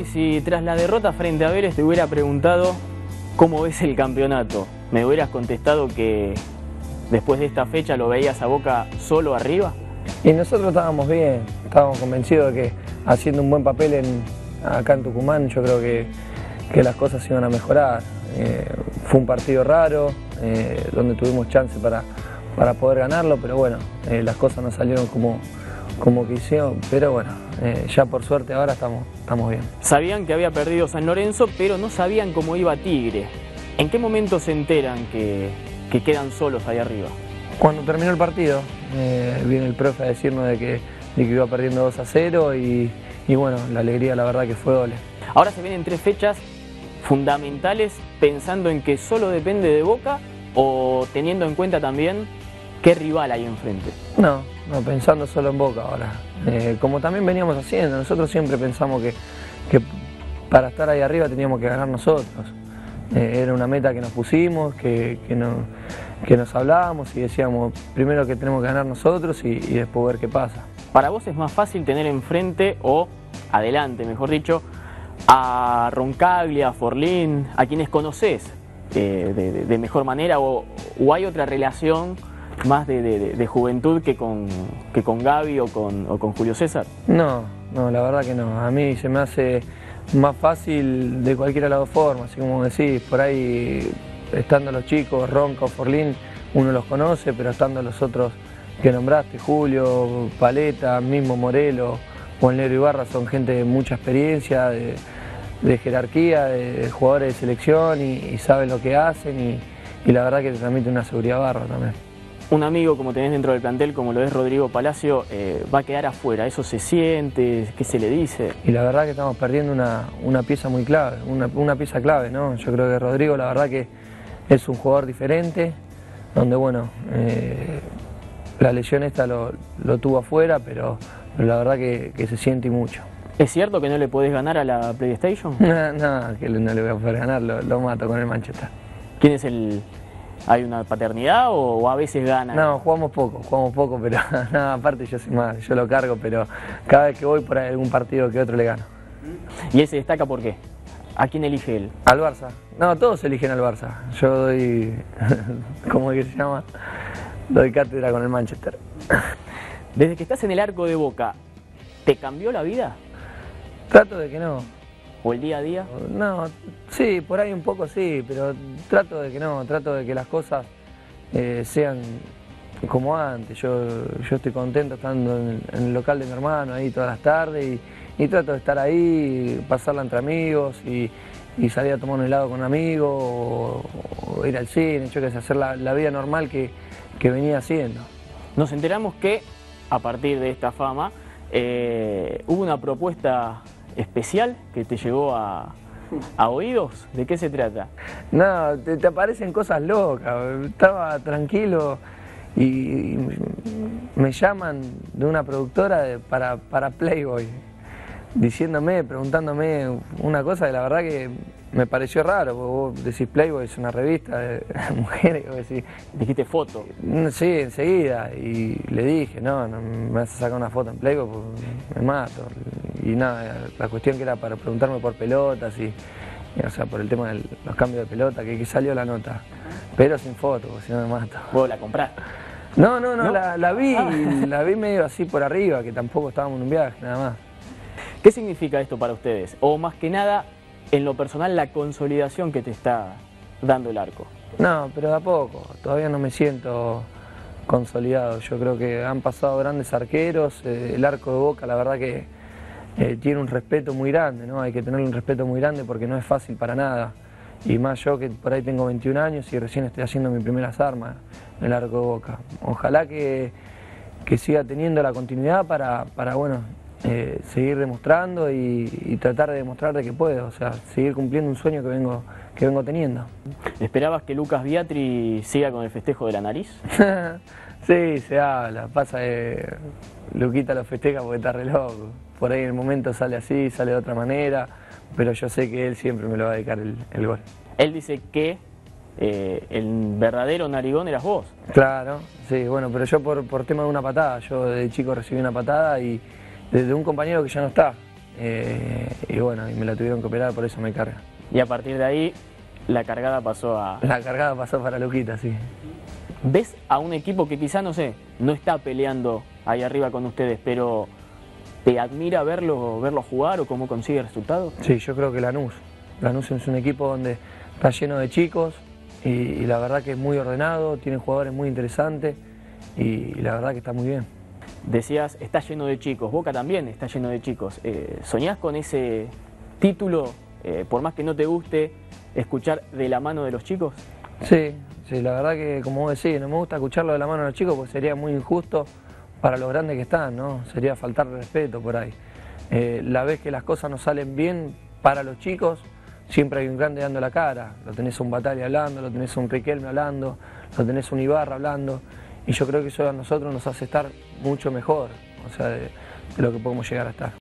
y si tras la derrota frente a Vélez te hubiera preguntado cómo ves el campeonato, me hubieras contestado que después de esta fecha lo veías a Boca solo arriba. Y nosotros estábamos bien, estábamos convencidos de que haciendo un buen papel acá en Tucumán yo creo que, que las cosas iban a mejorar. Eh, fue un partido raro, eh, donde tuvimos chance para, para poder ganarlo, pero bueno, eh, las cosas no salieron como, como quisieron, pero bueno, ya por suerte ahora estamos, estamos bien. Sabían que había perdido San Lorenzo, pero no sabían cómo iba Tigre. ¿En qué momento se enteran que, que quedan solos ahí arriba? Cuando terminó el partido, viene el profe a decirnos de que, de que iba perdiendo 2 a 0 y, y bueno, la alegría la verdad que fue doble. Ahora se vienen tres fechas fundamentales pensando en que solo depende de Boca o teniendo en cuenta también qué rival hay enfrente? No, no pensando solo en Boca ahora. Eh, como también veníamos haciendo, nosotros siempre pensamos que, que, para estar ahí arriba teníamos que ganar nosotros. Eh, era una meta que nos pusimos, que, que, no, que nos hablábamos y decíamos primero que tenemos que ganar nosotros y, y después ver qué pasa. ¿Para vos es más fácil tener enfrente o adelante, mejor dicho, a Roncaglia, a Forlín, a quienes conoces eh, de, mejor manera o, hay otra relación más de, juventud que con, que con Gaby o con, o con Julio César? No, no, la verdad que no. A mí se me hace más fácil de cualquiera de las formas, así como decís, por ahí estando los chicos, Ronca o Forlín, uno los conoce, pero estando los otros que nombraste, Julio, Paleta, mismo Morelo, Juan Lero Ibarra, son gente de mucha experiencia, de, jerarquía, de, jugadores de selección y, saben lo que hacen y, la verdad que te transmite una seguridad barra también. Un amigo como tenés dentro del plantel, como lo es Rodrigo Palacio, eh, va a quedar afuera, ¿eso se siente? ¿Qué se le dice? Y la verdad que estamos perdiendo una, pieza muy clave, una, pieza clave, ¿no? Yo creo que Rodrigo la verdad que es un jugador diferente, donde bueno, eh, la lesión esta lo, tuvo afuera, pero, la verdad que, se siente mucho. ¿Es cierto que no le podés ganar a la PlayStation? No, no que no le voy a poder ganar, lo, mato con el Manchester. ¿Quién es el...? ¿Hay una paternidad o, a veces gana? No, jugamos poco, jugamos poco, pero nada, aparte yo soy mal, yo lo cargo, pero cada vez que voy por algún partido que otro le gano. ¿Y él se destaca por qué? ¿A quién elige él? Al Barça. No, todos eligen al Barça. Yo doy, ¿cómo es que se llama? doy cátedra con el Manchester. Desde que estás en el arco de Boca, ¿te cambió la vida? Trato de que no. ¿O el día a día? No, sí, por ahí un poco sí, pero trato de que no, trato de que las cosas eh, sean como antes. Yo, yo estoy contento estando en el, local de mi hermano ahí todas las tardes y, trato de estar ahí, pasarla entre amigos y, salir a tomar un helado con un amigo o, ir al cine, yo que sé, hacer la vida normal que, que venía haciendo. Nos enteramos que a partir de esta fama eh, hubo una propuesta especial que te llegó a, oídos. ¿De qué se trata? No, te, aparecen cosas locas. Estaba tranquilo y, me llaman de una productora para, para Playboy diciéndome, preguntándome una cosa que la verdad que me pareció raro, porque vos decís Playboy es una revista de mujeres, vos decís... Dijiste foto. Sí, enseguida, y le dije, no, no me vas a sacar una foto en Playboy, pues me mato. Y nada, la cuestión que era para preguntarme por pelotas y, o sea, por el tema de los cambios de pelota, que, salió la nota, pero sin foto, porque si no me mato. ¿Vos la compraste? No, no, no, La, la, vi, ah. la vi medio así por arriba, que tampoco estábamos en un viaje, nada más. ¿Qué significa esto para ustedes? O más que nada, en lo personal la consolidación que te está dando el arco? No, pero de a poco, todavía no me siento consolidado. Yo creo que han pasado grandes arqueros, eh, el arco de Boca la verdad que eh, tiene un respeto muy grande, ¿no? Hay que tener un respeto muy grande porque no es fácil para nada. Y más yo que por ahí tengo 21 años y recién estoy haciendo mis primeras armas en el arco de Boca. Ojalá que, que siga teniendo la continuidad para, para bueno, eh, seguir demostrando y, tratar de demostrar de que puedo, o sea, seguir cumpliendo un sueño que vengo, que vengo teniendo. ¿Esperabas que Lucas Biatri siga con el festejo de la nariz? sí, se habla, pasa que Luquita lo festeja porque está re loco. Por ahí en el momento sale así, sale de otra manera, pero yo sé que él siempre me lo va a dedicar el, gol. Él dice que eh, el verdadero narigón eras vos. Claro, sí, bueno, pero yo por, por tema de una patada, yo de chico recibí una patada y desde un compañero que ya no está. eh, y bueno, y me la tuvieron que operar, por eso me carga. Y a partir de ahí, la cargada pasó a... La cargada pasó para Luquita, sí. ¿Ves a un equipo que quizá, no sé, no está peleando ahí arriba con ustedes, pero te admira verlo, verlo jugar o cómo consigue resultados? Sí, yo creo que Lanús. Lanús es un equipo donde está lleno de chicos y, y la verdad que es muy ordenado, tiene jugadores muy interesantes y, y la verdad que está muy bien. Decías, está lleno de chicos, Boca también está lleno de chicos. Eh, ¿Soñás con ese título, eh, por más que no te guste, escuchar de la mano de los chicos? Sí, sí, la verdad que como vos decís, no me gusta escucharlo de la mano de los chicos porque sería muy injusto para los grandes que están, ¿no? Sería faltar respeto por ahí. Eh, la vez que las cosas no salen bien para los chicos, siempre hay un grande dando la cara. Lo tenés a un Batalla hablando, lo tenés a un Riquelme hablando, lo tenés a un Ibarra hablando. Y yo creo que eso a nosotros nos hace estar mucho mejor, o sea, de, de lo que podemos llegar a estar.